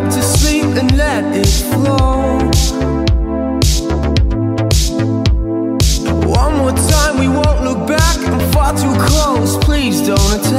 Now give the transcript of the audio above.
back to sleep and let it flow. One more time, we won't look back. I'm far too close, please don't attack.